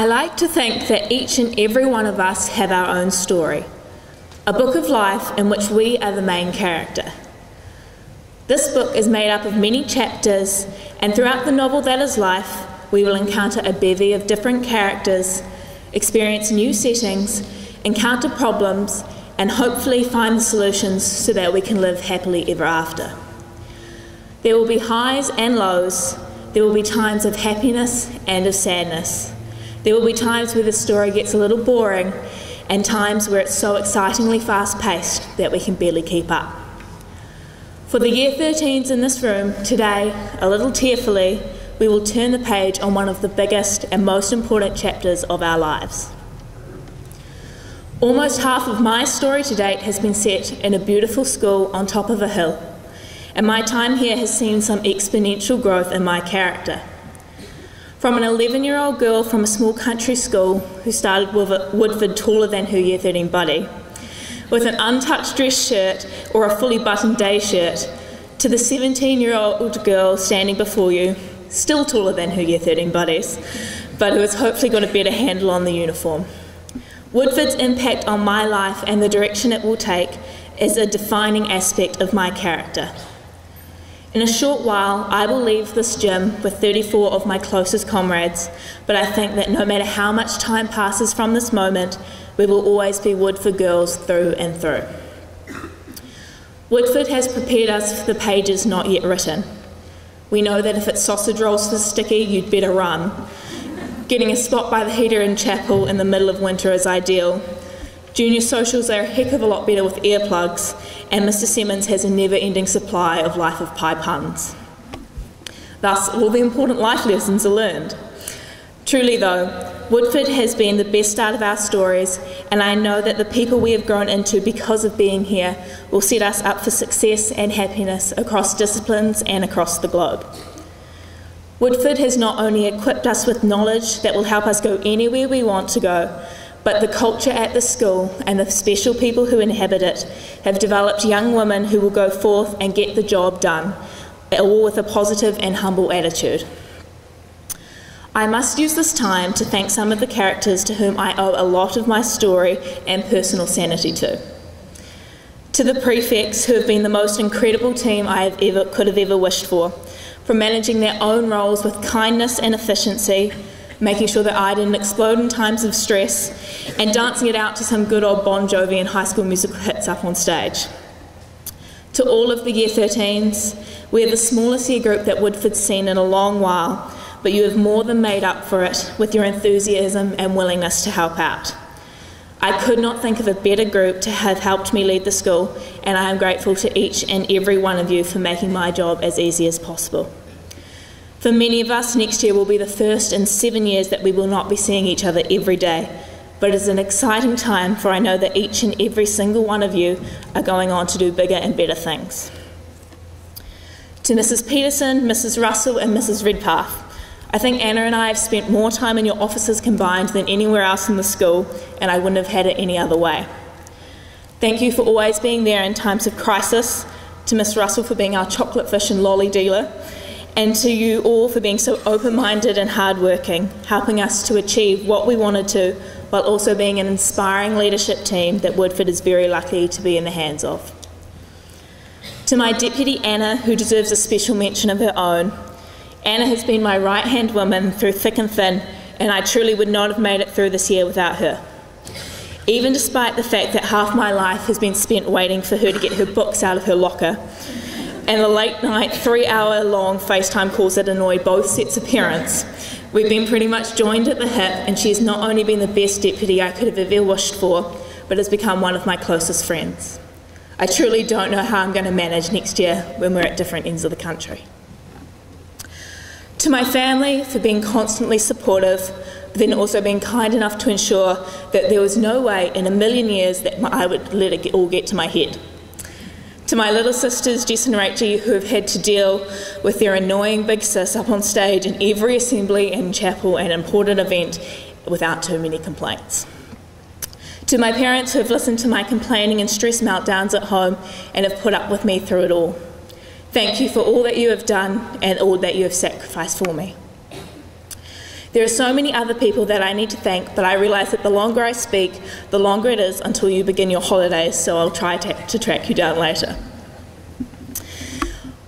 I like to think that each and every one of us have our own story, a book of life in which we are the main character. This book is made up of many chapters, and throughout the novel that is life, we will encounter a bevy of different characters, experience new settings, encounter problems, and hopefully find the solutions so that we can live happily ever after. There will be highs and lows, there will be times of happiness and of sadness. There will be times where the story gets a little boring, and times where it's so excitingly fast paced that we can barely keep up. For the year 13s in this room, today, a little tearfully, we will turn the page on one of the biggest and most important chapters of our lives. Almost half of my story to date has been set in a beautiful school on top of a hill, and my time here has seen some exponential growth in my character. From an 11 year old girl from a small country school who started with Woodford taller than her year 13 buddy, with an untouched dress shirt or a fully buttoned day shirt to the 17 year old girl standing before you, still taller than her year 13 buddies, but who has hopefully got a better handle on the uniform. Woodford's impact on my life and the direction it will take is a defining aspect of my character. In a short while, I will leave this gym with 34 of my closest comrades, but I think that no matter how much time passes from this moment, we will always be Woodford girls through and through. Woodford has prepared us for the pages not yet written. We know that if it's sausage rolls for sticky, you'd better run. Getting a spot by the heater in chapel in the middle of winter is ideal. Junior socials are a heck of a lot better with earplugs, and Mr. Simmons has a never ending supply of life of pie puns. Thus, all the important life lessons are learned. Truly, though, Woodford has been the best start of our stories, and I know that the people we have grown into because of being here will set us up for success and happiness across disciplines and across the globe. Woodford has not only equipped us with knowledge that will help us go anywhere we want to go, but the culture at the school and the special people who inhabit it have developed young women who will go forth and get the job done, all with a positive and humble attitude. I must use this time to thank some of the characters to whom I owe a lot of my story and personal sanity to. To the prefects, who have been the most incredible team I have ever, could have ever wished for, from managing their own roles with kindness and efficiency, making sure that I didn't explode in times of stress, and dancing it out to some good old Bon Jovi and high school musical hits up on stage. To all of the Year 13s, we're the smallest year group that Woodford's seen in a long while, but you have more than made up for it with your enthusiasm and willingness to help out. I could not think of a better group to have helped me lead the school, and I am grateful to each and every one of you for making my job as easy as possible. For many of us, next year will be the first in seven years that we will not be seeing each other every day. But it is an exciting time, for I know that each and every single one of you are going on to do bigger and better things. To Mrs. Peterson, Mrs. Russell, and Mrs. Redpath, I think Anna and I have spent more time in your offices combined than anywhere else in the school, and I wouldn't have had it any other way. Thank you for always being there in times of crisis, to Miss Russell for being our chocolate fish and lolly dealer, and to you all for being so open minded and hardworking, helping us to achieve what we wanted to while also being an inspiring leadership team that Woodford is very lucky to be in the hands of. To my deputy Anna, who deserves a special mention of her own, Anna has been my right hand woman through thick and thin, and I truly would not have made it through this year without her. Even despite the fact that half my life has been spent waiting for her to get her books out of her locker, and the late night, three hour long FaceTime calls that annoy both sets of parents, we've been pretty much joined at the hip, and she has not only been the best deputy I could have ever wished for, but has become one of my closest friends. I truly don't know how I'm going to manage next year when we're at different ends of the country. To my family for being constantly supportive, but then also being kind enough to ensure that there was no way in a million years that I would let it all get to my head. To my little sisters, Jess and Rachel, who have had to deal with their annoying big sis up on stage in every assembly and chapel and important event without too many complaints. To my parents who have listened to my complaining and stress meltdowns at home and have put up with me through it all. Thank you for all that you have done and all that you have sacrificed for me. There are so many other people that I need to thank, but I realise that the longer I speak, the longer it is until you begin your holidays, so I'll try to, to track you down later.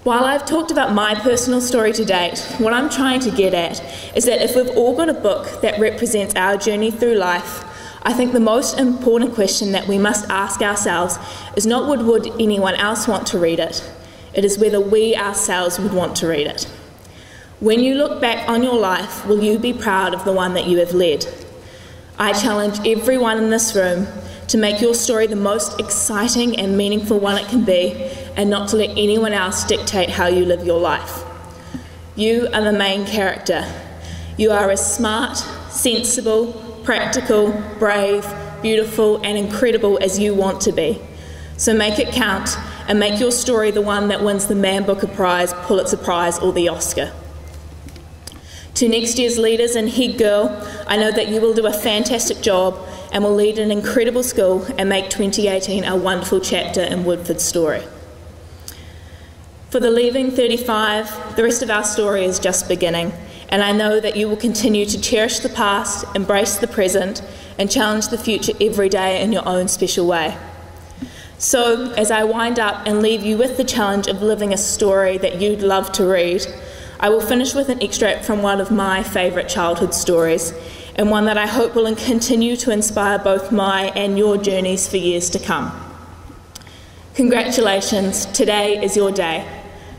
While I've talked about my personal story to date, what I'm trying to get at is that if we've all got a book that represents our journey through life, I think the most important question that we must ask ourselves is not would, would anyone else want to read it, it is whether we ourselves would want to read it. When you look back on your life, will you be proud of the one that you have led? I challenge everyone in this room to make your story the most exciting and meaningful one it can be, and not to let anyone else dictate how you live your life. You are the main character. You are as smart, sensible, practical, brave, beautiful, and incredible as you want to be. So make it count and make your story the one that wins the Man Booker Prize, Pulitzer Prize, or the Oscar. To next year's leaders and head girl, I know that you will do a fantastic job and will lead an incredible school and make 2018 a wonderful chapter in Woodford's story. For the Leaving 35, the rest of our story is just beginning, and I know that you will continue to cherish the past, embrace the present, and challenge the future every day in your own special way. So, as I wind up and leave you with the challenge of living a story that you'd love to read, I will finish with an extract from one of my favourite childhood stories, and one that I hope will continue to inspire both my and your journeys for years to come. Congratulations, today is your day.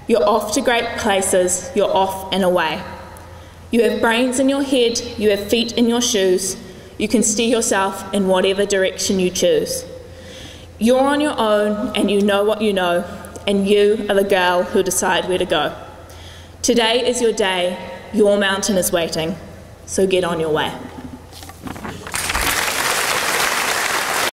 You're off to great places, you're off and away. You have brains in your head, you have feet in your shoes, you can steer yourself in whatever direction you choose. You're on your own and you know what you know, and you are the girl who decide where to go. Today is your day, your mountain is waiting, so get on your way.